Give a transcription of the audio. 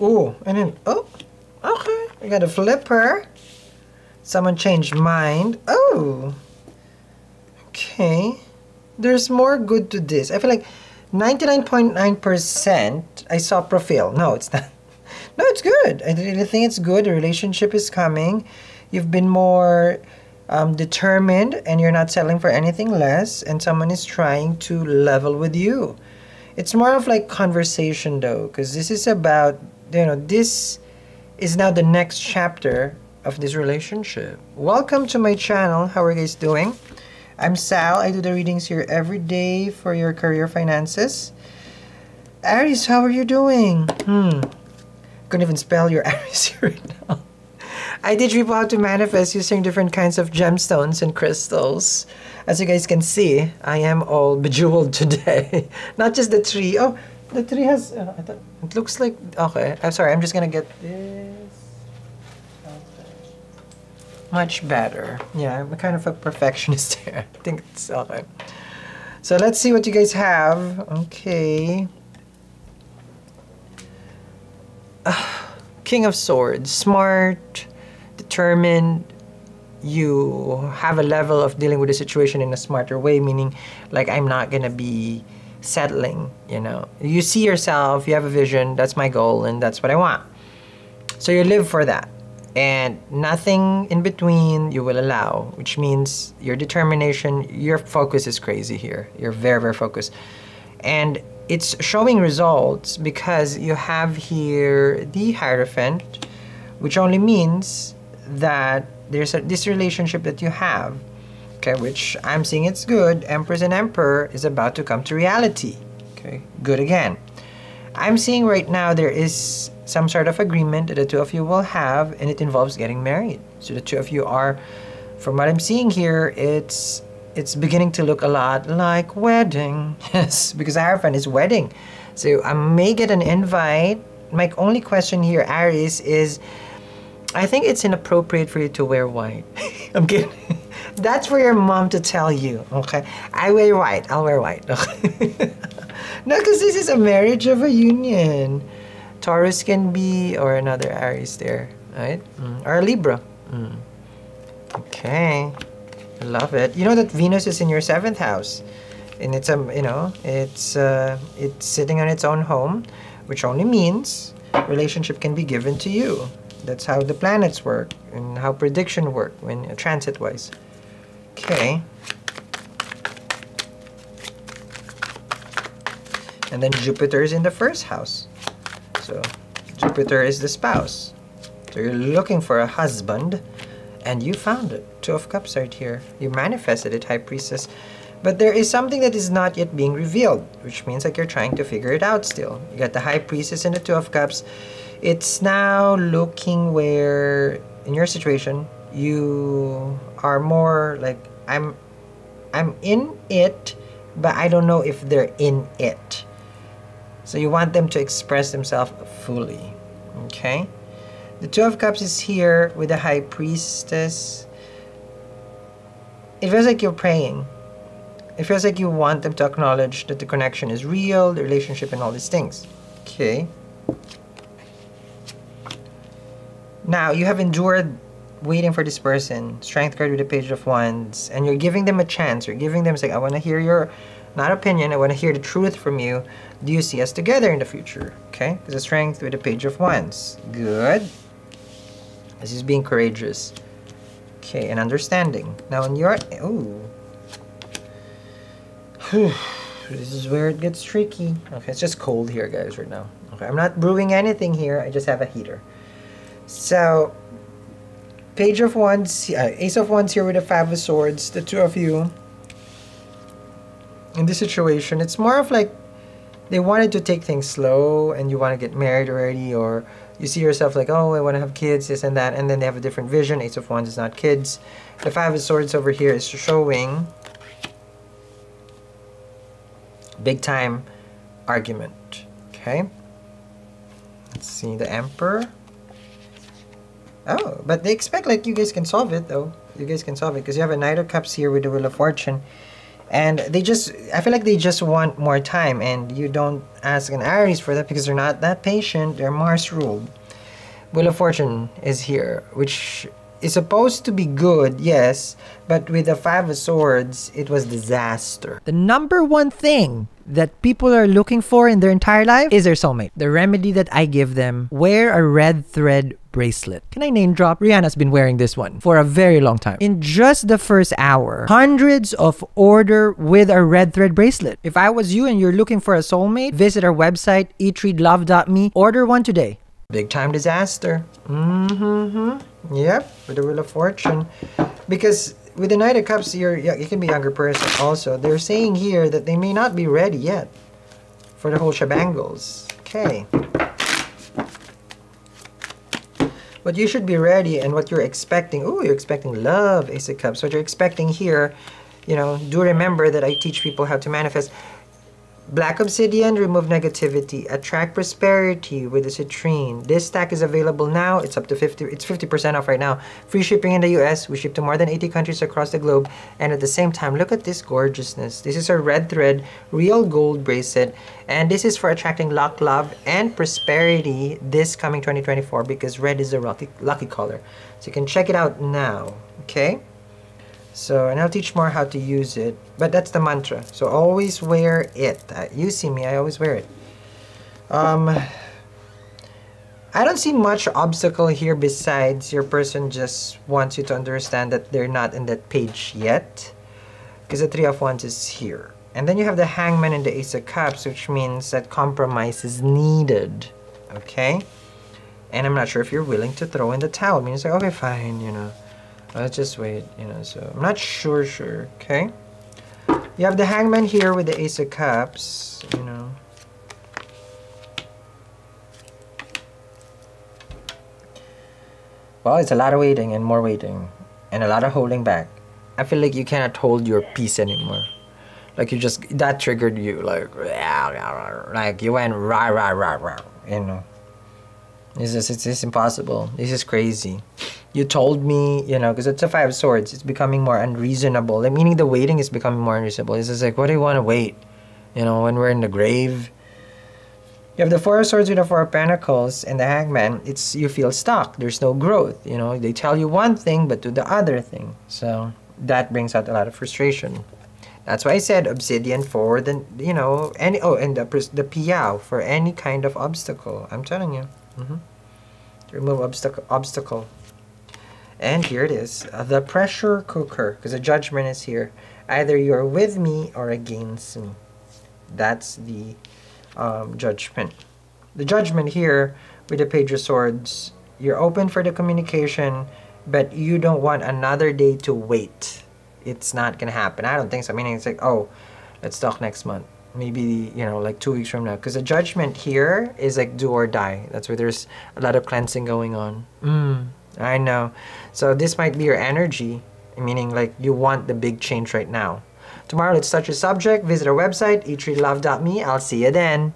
Oh, and then, oh, okay. We got a flipper. Someone changed mind. Oh, okay. There's more good to this. I feel like 99.9% I saw profile. No, it's not. No, it's good. I really think it's good. The relationship is coming. You've been more um, determined and you're not settling for anything less, and someone is trying to level with you. It's more of like conversation though, because this is about, you know, this is now the next chapter of this relationship. Welcome to my channel. How are you guys doing? I'm Sal. I do the readings here every day for your career finances. Aries, how are you doing? Hmm. Couldn't even spell your Aries here right now. I teach people how to manifest using different kinds of gemstones and crystals. As you guys can see, I am all bejeweled today. Not just the tree. Oh, the tree has. Uh, it looks like. Okay, I'm sorry. I'm just gonna get this. Much better. Yeah, I'm kind of a perfectionist here. I think it's okay. So let's see what you guys have. Okay. King of Swords, smart, determined. You have a level of dealing with the situation in a smarter way, meaning, like, I'm not gonna be settling, you know. You see yourself, you have a vision, that's my goal, and that's what I want. So you live for that. And nothing in between you will allow, which means your determination, your focus is crazy here. You're very, very focused. And it's showing results because you have here the Hierophant, which only means that there's a, this relationship that you have, okay, which I'm seeing it's good. Empress and Emperor is about to come to reality, okay, good again. I'm seeing right now there is some sort of agreement that the two of you will have, and it involves getting married. So the two of you are, from what I'm seeing here, it's it's beginning to look a lot like wedding. Yes, because Hierophant is wedding. So I may get an invite. My only question here, Aries, is I think it's inappropriate for you to wear white. I'm kidding. That's for your mom to tell you, okay? I wear white. I'll wear white. No, because this is a marriage of a union. Taurus can be, or another Aries there, right? Mm. Or Libra. Mm. Okay. Love it. You know that Venus is in your seventh house, and it's um, you know, it's uh, it's sitting on its own home, which only means relationship can be given to you. That's how the planets work and how prediction work when uh, transit wise. Okay. And then Jupiter is in the first house. So Jupiter is the spouse. So you're looking for a husband and you found it. Two of Cups right here. You manifested it, High Priestess. But there is something that is not yet being revealed, which means like you're trying to figure it out still. You got the High Priestess and the Two of Cups. It's now looking where, in your situation, you are more like, I'm, I'm in it, but I don't know if they're in it. So you want them to express themselves fully, okay? The Two of Cups is here with the High Priestess. It feels like you're praying. It feels like you want them to acknowledge that the connection is real, the relationship, and all these things. Okay. Now, you have endured waiting for this person, strength card with the page of wands, and you're giving them a chance. You're giving them, like, I want to hear your, not opinion, I want to hear the truth from you. Do you see us together in the future? Okay? It's a strength with the page of wands. Good. This is being courageous. Okay, and understanding. Now in your... Oh. this is where it gets tricky. Okay, it's just cold here, guys, right now. Okay, I'm not brewing anything here. I just have a heater. So, Page of Wands, uh, Ace of Wands here with the Five of Swords. The two of you. In this situation, it's more of like they wanted to take things slow and you want to get married already or you see yourself like, oh, I want to have kids, this and that, and then they have a different vision. Ace of Wands is not kids. The Five of Swords over here is showing big time argument. Okay? Let's see, the Emperor. Oh, but they expect like you guys can solve it though. You guys can solve it because you have a Knight of Cups here with the Wheel of Fortune. and they just i feel like they just want more time and you don't ask an aries for that because they're not that patient they're mars ruled wheel of fortune is here which is supposed to be good yes but with the five of swords it was disaster the number one thing that people are looking for in their entire life is their soulmate the remedy that i give them wear a red thread bracelet. Can I name drop? Rihanna's been wearing this one for a very long time. In just the first hour, hundreds of order with a red thread bracelet. If I was you and you're looking for a soulmate, visit our website, eatreadlove.me. Order one today. Big time disaster. Mm-hmm. Yep, with the Wheel of Fortune. Because with the Knight of Cups, you're, you can be a younger person also. They're saying here that they may not be ready yet for the whole shebangles. Okay. But you should be ready and what you're expecting. Oh, you're expecting love, Ace of Cups. What you're expecting here, you know, do remember that I teach people how to manifest. Black Obsidian, remove negativity. Attract prosperity with the citrine. This stack is available now. It's up to 50, it's 50% off right now. Free shipping in the US. We ship to more than 80 countries across the globe. And at the same time, look at this gorgeousness. This is a red thread, real gold bracelet. And this is for attracting luck, love, and prosperity this coming 2024 because red is a lucky, lucky color. So you can check it out now, okay? So, and I'll teach more how to use it. But that's the mantra. So always wear it. Uh, you see me, I always wear it. Um, I don't see much obstacle here besides your person just wants you to understand that they're not in that page yet. Because the Three of Wands is here. And then you have the Hangman and the Ace of Cups, which means that compromise is needed. Okay? And I'm not sure if you're willing to throw in the towel. I mean, it's like, okay, fine, you know. Let's just wait, you know, so I'm not sure, sure, okay? You have the hangman here with the ace of cups, you know. Well, it's a lot of waiting and more waiting and a lot of holding back. I feel like you cannot hold your peace anymore. Like you just, that triggered you, like, like you went rah, rah, rah, rah, you know. It's just, it's, it's impossible. This is crazy you told me, you know, because it's a five of swords, it's becoming more unreasonable. Like, meaning the waiting is becoming more unreasonable. It's just like, what do you want to wait? You know, when we're in the grave. You have the four of swords with the four pentacles and the hangman. It's you feel stuck. There's no growth. You know, they tell you one thing but do the other thing. So that brings out a lot of frustration. That's why I said obsidian for the you know any oh and the the piao for any kind of obstacle. I'm telling you. Mm -hmm. Remove obstacle obstacle. And here it is, uh, the pressure cooker, because the judgment is here. Either you're with me or against me. That's the um, judgment. The judgment here with the Page of Swords, you're open for the communication, but you don't want another day to wait. It's not going to happen. I don't think so. Meaning it's like, oh, let's talk next month. Maybe, you know, like two weeks from now. Because the judgment here is like do or die. That's where there's a lot of cleansing going on. Mm. I know. So this might be your energy, meaning like you want the big change right now. Tomorrow, let's touch a subject. Visit our website, eatreadlove.me. I'll see you then.